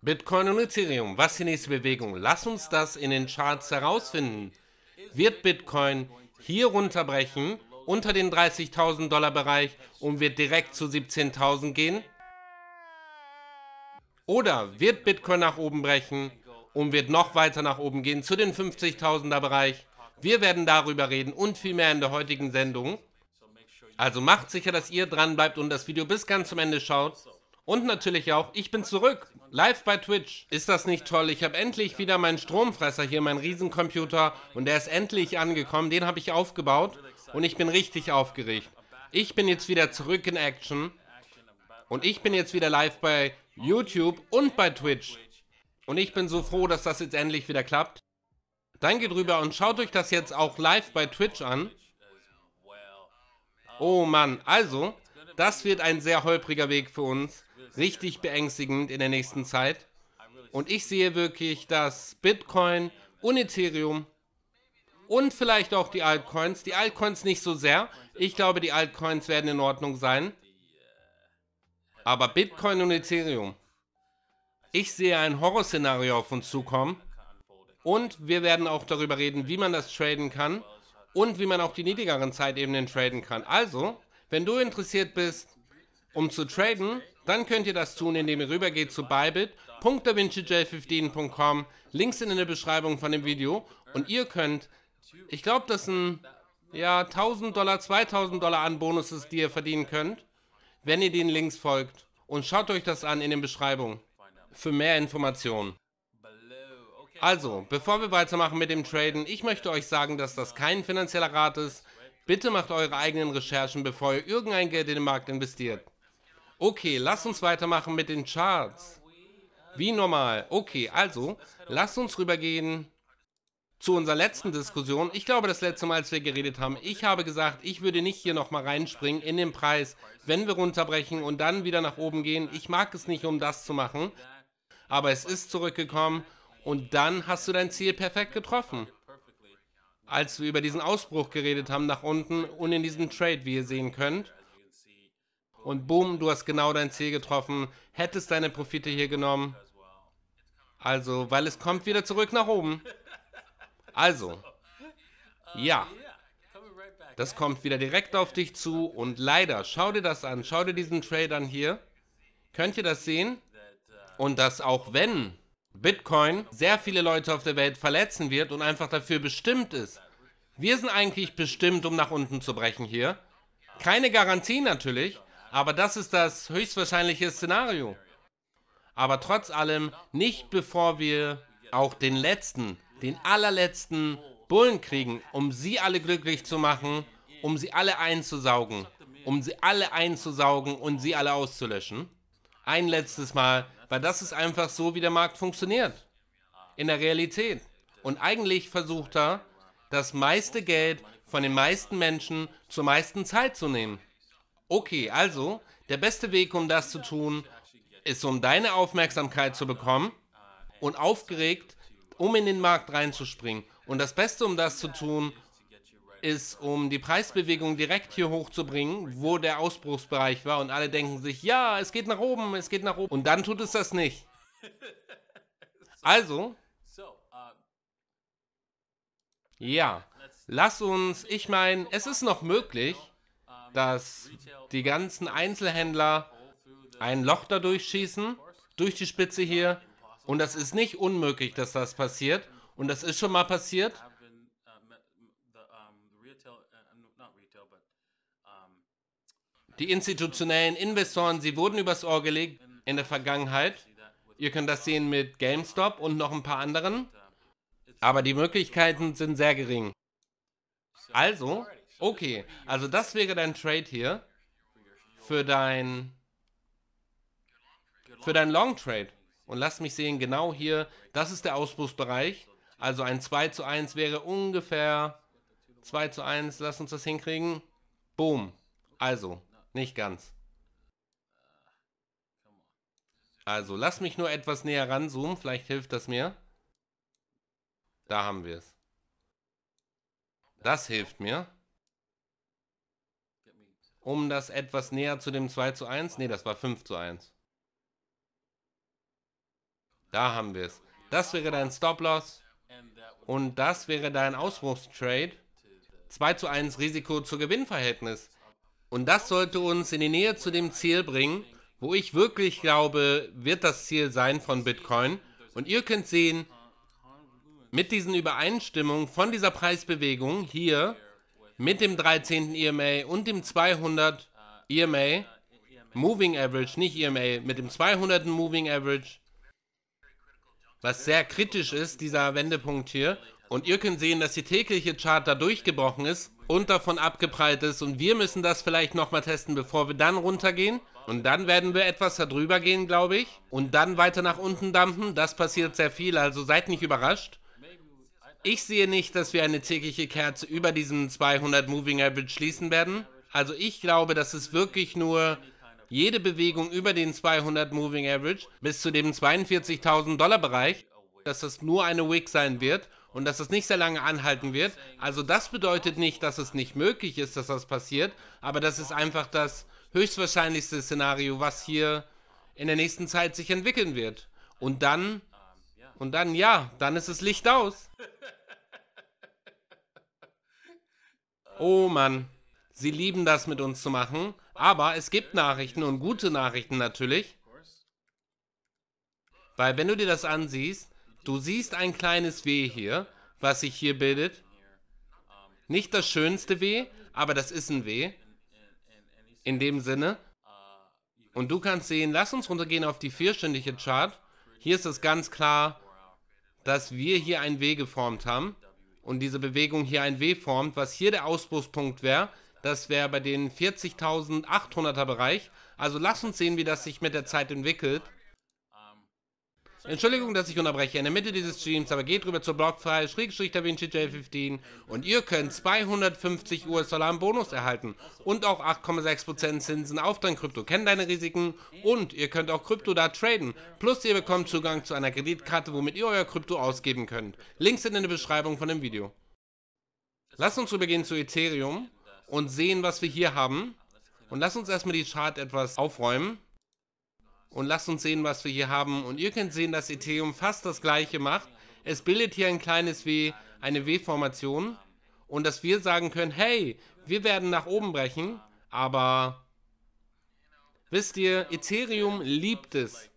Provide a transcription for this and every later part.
Bitcoin und Ethereum, was die nächste Bewegung? Lass uns das in den Charts herausfinden. Wird Bitcoin hier runterbrechen unter den 30.000 Dollar Bereich und wird direkt zu 17.000 gehen? Oder wird Bitcoin nach oben brechen und wird noch weiter nach oben gehen zu den 50.000er Bereich? Wir werden darüber reden und viel mehr in der heutigen Sendung. Also macht sicher, dass ihr dran bleibt und das Video bis ganz zum Ende schaut. Und natürlich auch, ich bin zurück, live bei Twitch. Ist das nicht toll? Ich habe endlich wieder meinen Stromfresser hier, meinen Riesencomputer und der ist endlich angekommen. Den habe ich aufgebaut und ich bin richtig aufgeregt. Ich bin jetzt wieder zurück in Action und ich bin jetzt wieder live bei YouTube und bei Twitch. Und ich bin so froh, dass das jetzt endlich wieder klappt. Dann geht rüber und schaut euch das jetzt auch live bei Twitch an. Oh Mann, also, das wird ein sehr holpriger Weg für uns. Richtig beängstigend in der nächsten Zeit. Und ich sehe wirklich, dass Bitcoin und Ethereum und vielleicht auch die Altcoins, die Altcoins nicht so sehr. Ich glaube, die Altcoins werden in Ordnung sein. Aber Bitcoin und Ethereum. Ich sehe ein Horrorszenario auf uns zukommen. Und wir werden auch darüber reden, wie man das traden kann und wie man auch die niedrigeren Zeitebenen traden kann. Also, wenn du interessiert bist, um zu traden, dann könnt ihr das tun, indem ihr rübergeht zu bybit.davincij15.com. Links sind in der Beschreibung von dem Video. Und ihr könnt, ich glaube, das sind ja 1000 Dollar, 2000 Dollar an Bonuses, die ihr verdienen könnt wenn ihr den Links folgt. Und schaut euch das an in den Beschreibungen für mehr Informationen. Also, bevor wir weitermachen mit dem Traden, ich möchte euch sagen, dass das kein finanzieller Rat ist. Bitte macht eure eigenen Recherchen, bevor ihr irgendein Geld in den Markt investiert. Okay, lasst uns weitermachen mit den Charts. Wie normal. Okay, also, lasst uns rübergehen zu unserer letzten Diskussion. Ich glaube, das letzte Mal, als wir geredet haben, ich habe gesagt, ich würde nicht hier nochmal reinspringen in den Preis, wenn wir runterbrechen und dann wieder nach oben gehen. Ich mag es nicht, um das zu machen. Aber es ist zurückgekommen und dann hast du dein Ziel perfekt getroffen. Als wir über diesen Ausbruch geredet haben nach unten und in diesem Trade, wie ihr sehen könnt. Und boom, du hast genau dein Ziel getroffen, hättest deine Profite hier genommen. Also, weil es kommt wieder zurück nach oben. Also, ja, das kommt wieder direkt auf dich zu und leider, schau dir das an, schau dir diesen Trade an hier. Könnt ihr das sehen? Und dass auch wenn Bitcoin sehr viele Leute auf der Welt verletzen wird und einfach dafür bestimmt ist, wir sind eigentlich bestimmt, um nach unten zu brechen hier. Keine Garantie natürlich, aber das ist das höchstwahrscheinliche Szenario. Aber trotz allem nicht bevor wir auch den letzten den allerletzten Bullen kriegen, um sie alle glücklich zu machen, um sie alle einzusaugen, um sie alle einzusaugen und sie alle auszulöschen. Ein letztes Mal, weil das ist einfach so, wie der Markt funktioniert. In der Realität. Und eigentlich versucht er, das meiste Geld von den meisten Menschen zur meisten Zeit zu nehmen. Okay, also, der beste Weg, um das zu tun, ist, um deine Aufmerksamkeit zu bekommen und aufgeregt um in den Markt reinzuspringen. Und das Beste, um das zu tun, ist, um die Preisbewegung direkt hier hochzubringen, wo der Ausbruchsbereich war. Und alle denken sich, ja, es geht nach oben, es geht nach oben. Und dann tut es das nicht. Also, ja, lass uns, ich meine, es ist noch möglich, dass die ganzen Einzelhändler ein Loch dadurch schießen, durch die Spitze hier, und das ist nicht unmöglich, dass das passiert. Und das ist schon mal passiert. Die institutionellen Investoren, sie wurden übers Ohr gelegt in der Vergangenheit. Ihr könnt das sehen mit GameStop und noch ein paar anderen. Aber die Möglichkeiten sind sehr gering. Also, okay. Also das wäre dein Trade hier. Für dein... Für dein Long Trade. Und lasst mich sehen, genau hier, das ist der Ausbruchsbereich. Also ein 2 zu 1 wäre ungefähr 2 zu 1. Lass uns das hinkriegen. Boom. Also, nicht ganz. Also, lass mich nur etwas näher ranzoomen. Vielleicht hilft das mir. Da haben wir es. Das hilft mir. Um das etwas näher zu dem 2 zu 1. Ne, das war 5 zu 1. Da haben wir es. Das wäre dein Stop-Loss und das wäre dein Ausbruchstrade. 2 zu 1 Risiko zu Gewinnverhältnis. Und das sollte uns in die Nähe zu dem Ziel bringen, wo ich wirklich glaube, wird das Ziel sein von Bitcoin. Und ihr könnt sehen, mit diesen Übereinstimmungen von dieser Preisbewegung hier mit dem 13. EMA und dem 200 EMA, Moving Average, nicht EMA, mit dem 200. Moving Average, was sehr kritisch ist, dieser Wendepunkt hier. Und ihr könnt sehen, dass die tägliche Chart da durchgebrochen ist und davon abgeprallt ist. Und wir müssen das vielleicht nochmal testen, bevor wir dann runtergehen. Und dann werden wir etwas darüber gehen, glaube ich. Und dann weiter nach unten dampfen. Das passiert sehr viel, also seid nicht überrascht. Ich sehe nicht, dass wir eine tägliche Kerze über diesen 200 Moving Average schließen werden. Also ich glaube, dass es wirklich nur jede Bewegung über den 200 Moving Average bis zu dem 42.000 Dollar Bereich, dass das nur eine Wick sein wird und dass es nicht sehr lange anhalten wird. Also das bedeutet nicht, dass es nicht möglich ist, dass das passiert, aber das ist einfach das höchstwahrscheinlichste Szenario, was hier in der nächsten Zeit sich entwickeln wird. Und dann, und dann, ja, dann ist es Licht aus. Oh Mann, sie lieben das mit uns zu machen, aber es gibt Nachrichten und gute Nachrichten natürlich. Weil wenn du dir das ansiehst, du siehst ein kleines W hier, was sich hier bildet. Nicht das schönste W, aber das ist ein W. In dem Sinne. Und du kannst sehen, lass uns runtergehen auf die vierstündige Chart. Hier ist es ganz klar, dass wir hier ein W geformt haben und diese Bewegung hier ein W formt, was hier der Ausbruchspunkt wäre, das wäre bei den 40.800er Bereich. Also lass uns sehen, wie das sich mit der Zeit entwickelt. Entschuldigung, dass ich unterbreche in der Mitte dieses Streams, aber geht rüber zur Blockfile, Schrägstrich DaVinci J15 und ihr könnt 250 US-Dollar im Bonus erhalten und auch 8,6% Zinsen auf dein Krypto. Kennt deine Risiken und ihr könnt auch Krypto da traden. Plus ihr bekommt Zugang zu einer Kreditkarte, womit ihr euer Krypto ausgeben könnt. Links sind in der Beschreibung von dem Video. Lasst uns rübergehen zu Ethereum und sehen, was wir hier haben. Und lasst uns erstmal die Chart etwas aufräumen. Und lasst uns sehen, was wir hier haben. Und ihr könnt sehen, dass Ethereum fast das gleiche macht. Es bildet hier ein kleines W, eine W-Formation. Und dass wir sagen können, hey, wir werden nach oben brechen. Aber wisst ihr, Ethereum liebt es,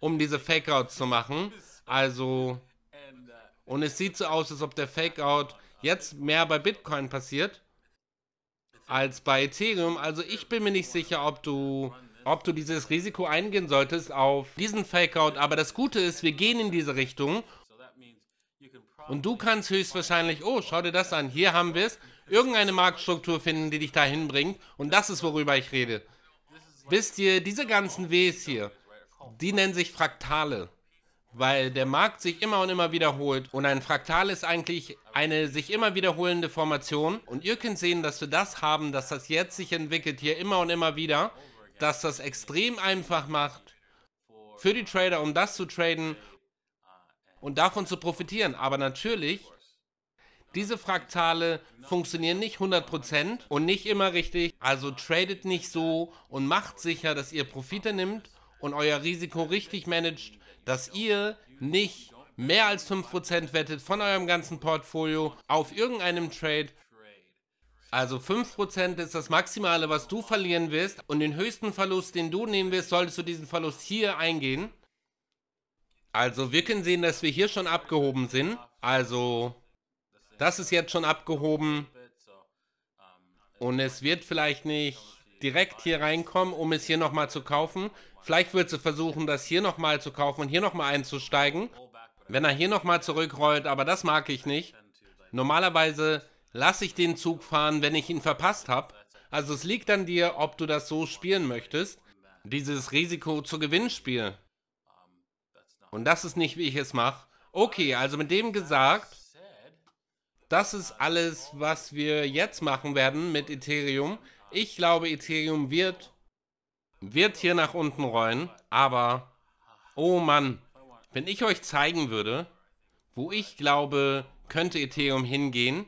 um diese Fake-Outs zu machen. Also, und es sieht so aus, als ob der Fake-Out jetzt mehr bei Bitcoin passiert als bei Ethereum. Also ich bin mir nicht sicher, ob du ob du dieses Risiko eingehen solltest auf diesen Fakeout. Aber das Gute ist, wir gehen in diese Richtung. Und du kannst höchstwahrscheinlich, oh, schau dir das an, hier haben wir es, irgendeine Marktstruktur finden, die dich dahin bringt. Und das ist, worüber ich rede. Wisst ihr, diese ganzen Ws hier, die nennen sich Fraktale. Weil der Markt sich immer und immer wiederholt. Und ein Fraktal ist eigentlich eine sich immer wiederholende Formation. Und ihr könnt sehen, dass wir das haben, dass das jetzt sich entwickelt, hier immer und immer wieder dass das extrem einfach macht für die Trader, um das zu traden und davon zu profitieren. Aber natürlich, diese Fraktale funktionieren nicht 100% und nicht immer richtig. Also tradet nicht so und macht sicher, dass ihr Profite nimmt und euer Risiko richtig managt, dass ihr nicht mehr als 5% wettet von eurem ganzen Portfolio auf irgendeinem Trade also 5% ist das Maximale, was du verlieren wirst. Und den höchsten Verlust, den du nehmen wirst, solltest du diesen Verlust hier eingehen. Also wir können sehen, dass wir hier schon abgehoben sind. Also das ist jetzt schon abgehoben. Und es wird vielleicht nicht direkt hier reinkommen, um es hier nochmal zu kaufen. Vielleicht wird sie versuchen, das hier nochmal zu kaufen und hier nochmal einzusteigen. Wenn er hier nochmal zurückrollt, aber das mag ich nicht. Normalerweise lasse ich den Zug fahren, wenn ich ihn verpasst habe. Also es liegt an dir, ob du das so spielen möchtest. Dieses Risiko zu Gewinnspiel. Und das ist nicht, wie ich es mache. Okay, also mit dem gesagt, das ist alles, was wir jetzt machen werden mit Ethereum. Ich glaube, Ethereum wird, wird hier nach unten rollen. Aber, oh Mann, wenn ich euch zeigen würde, wo ich glaube, könnte Ethereum hingehen,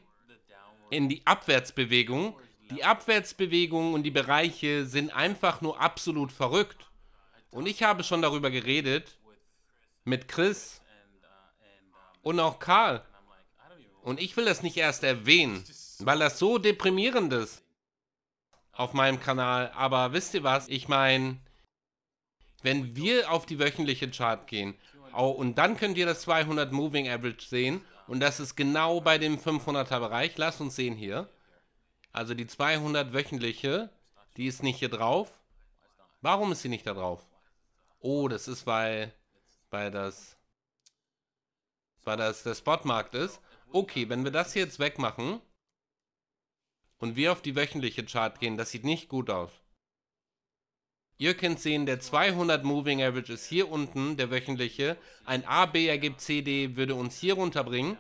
in die Abwärtsbewegung. Die Abwärtsbewegung und die Bereiche sind einfach nur absolut verrückt. Und ich habe schon darüber geredet mit Chris und auch Karl. Und ich will das nicht erst erwähnen, weil das so deprimierend ist auf meinem Kanal. Aber wisst ihr was? Ich meine, wenn wir auf die wöchentliche Chart gehen oh, und dann könnt ihr das 200 Moving Average sehen und das ist genau bei dem 500er Bereich. Lasst uns sehen hier. Also die 200 wöchentliche, die ist nicht hier drauf. Warum ist sie nicht da drauf? Oh, das ist, weil, weil das, weil das der Spotmarkt ist. Okay, wenn wir das jetzt wegmachen und wir auf die wöchentliche Chart gehen, das sieht nicht gut aus. Ihr könnt sehen, der 200 Moving Average ist hier unten, der wöchentliche. Ein AB ergibt CD, würde uns hier runterbringen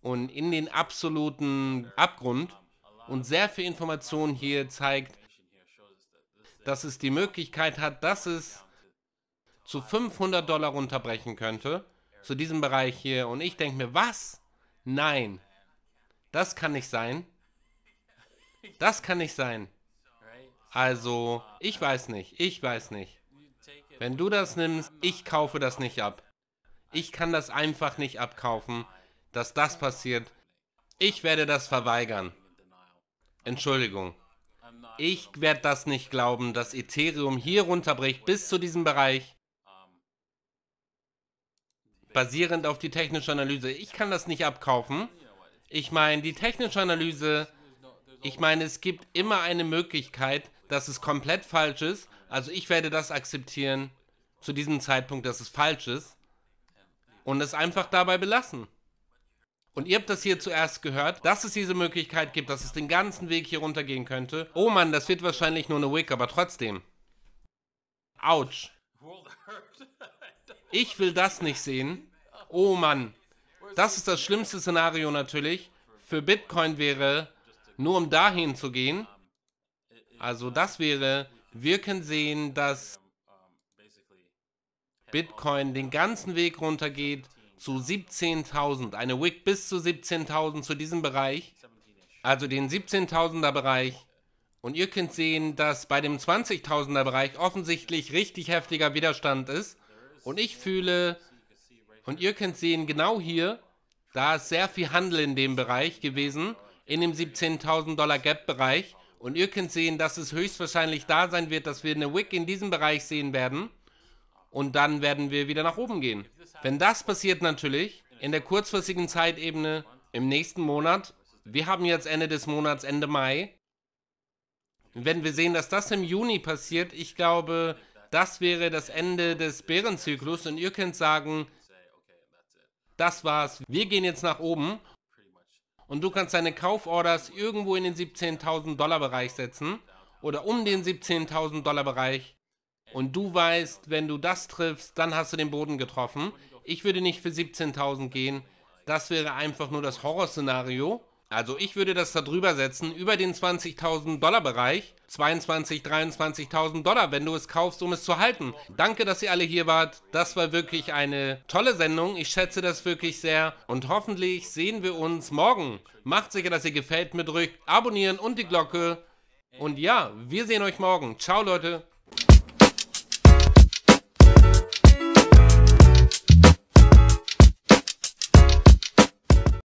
und in den absoluten Abgrund. Und sehr viel Information hier zeigt, dass es die Möglichkeit hat, dass es zu 500 Dollar runterbrechen könnte, zu diesem Bereich hier. Und ich denke mir, was? Nein, das kann nicht sein. Das kann nicht sein. Also, ich weiß nicht, ich weiß nicht. Wenn du das nimmst, ich kaufe das nicht ab. Ich kann das einfach nicht abkaufen, dass das passiert. Ich werde das verweigern. Entschuldigung. Ich werde das nicht glauben, dass Ethereum hier runterbricht bis zu diesem Bereich. Basierend auf die technische Analyse. Ich kann das nicht abkaufen. Ich meine, die technische Analyse, ich meine, es gibt immer eine Möglichkeit, dass es komplett falsch ist. Also ich werde das akzeptieren zu diesem Zeitpunkt, dass es falsch ist. Und es einfach dabei belassen. Und ihr habt das hier zuerst gehört, dass es diese Möglichkeit gibt, dass es den ganzen Weg hier runtergehen könnte. Oh Mann, das wird wahrscheinlich nur eine Wick, aber trotzdem. Autsch. Ich will das nicht sehen. Oh Mann. Das ist das schlimmste Szenario natürlich. Für Bitcoin wäre, nur um dahin zu gehen, also das wäre, wir können sehen, dass Bitcoin den ganzen Weg runtergeht zu 17.000. Eine Wick bis zu 17.000 zu diesem Bereich. Also den 17.000er Bereich. Und ihr könnt sehen, dass bei dem 20.000er Bereich offensichtlich richtig heftiger Widerstand ist. Und ich fühle, und ihr könnt sehen, genau hier, da ist sehr viel Handel in dem Bereich gewesen, in dem 17.000 Dollar Gap Bereich. Und ihr könnt sehen, dass es höchstwahrscheinlich da sein wird, dass wir eine Wick in diesem Bereich sehen werden. Und dann werden wir wieder nach oben gehen. Wenn das passiert natürlich, in der kurzfristigen Zeitebene im nächsten Monat, wir haben jetzt Ende des Monats, Ende Mai, wenn wir sehen, dass das im Juni passiert, ich glaube, das wäre das Ende des Bärenzyklus und ihr könnt sagen, das war's, wir gehen jetzt nach oben und du kannst deine Kauforders irgendwo in den 17.000 Dollar Bereich setzen oder um den 17.000 Dollar Bereich und du weißt, wenn du das triffst, dann hast du den Boden getroffen. Ich würde nicht für 17.000 gehen. Das wäre einfach nur das Horrorszenario. Also ich würde das da drüber setzen, über den 20.000 Dollar Bereich, 22, 23.000 Dollar, wenn du es kaufst, um es zu halten. Danke, dass ihr alle hier wart. Das war wirklich eine tolle Sendung. Ich schätze das wirklich sehr und hoffentlich sehen wir uns morgen. Macht sicher, dass ihr gefällt mir drückt, abonnieren und die Glocke. Und ja, wir sehen euch morgen. Ciao Leute.